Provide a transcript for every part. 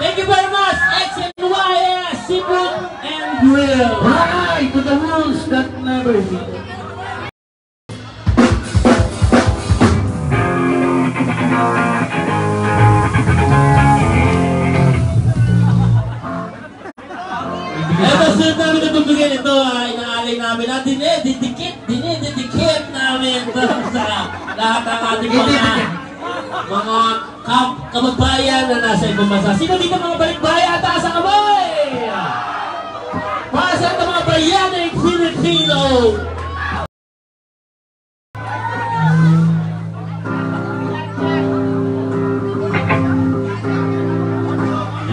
Thank you very much, X and YS, Seafood and Grill. Right to the rules that never meet. Ito, sunod namin na tubigyan ito, ah, inaalay namin na dinididikit, dinididikit namin ito sa lahat ng ating mga mga kap kababayan na nasa ibang bansa. Sino dito mga balikbayan? Taas ang kamay! Para sa ating mga bayaning Filipino!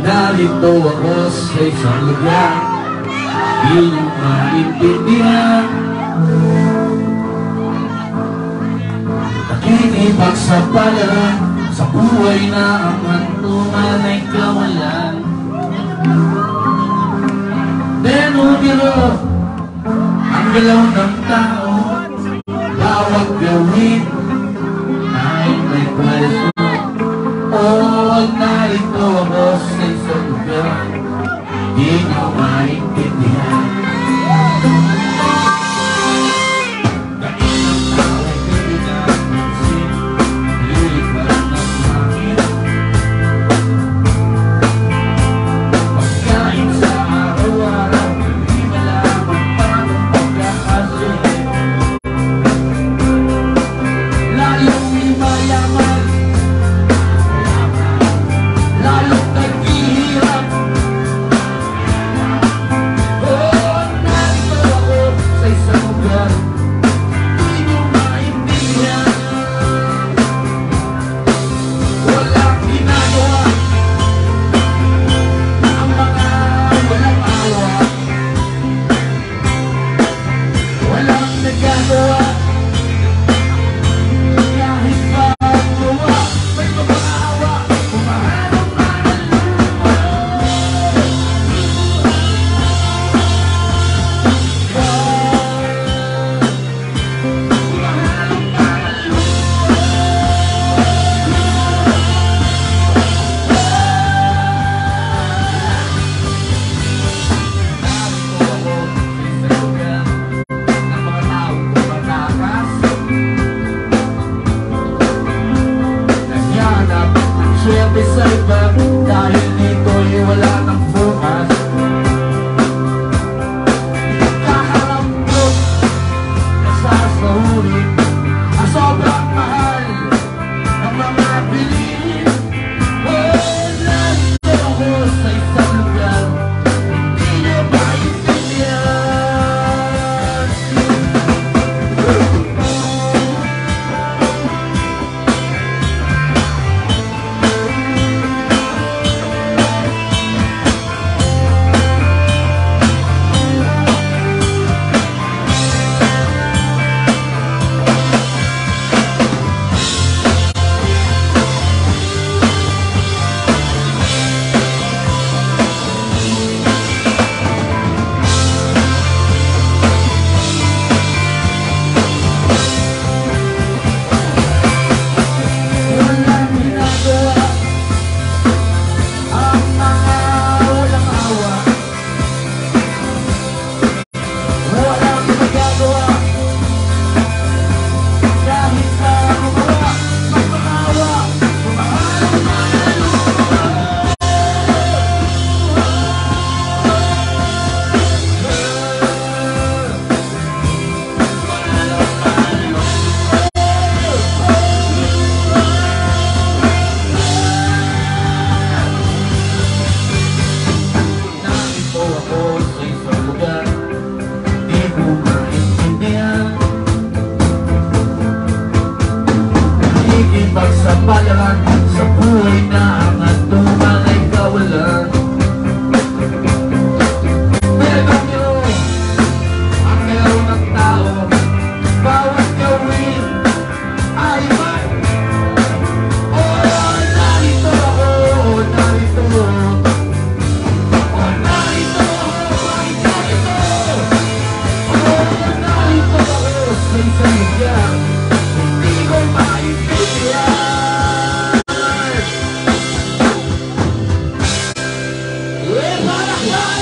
Narito ako sa isang lugar nyo maintindihan Nakinibag sa pala Sa buhay na ang hantungan ay kawalan. Pero biro Ang galaw ng tao Bawat gawin Ay may pwesto. Oh, narito ako sa isang lugar. Di nyo maintindihan Remember Hallelujah. magsapalaran Yeah.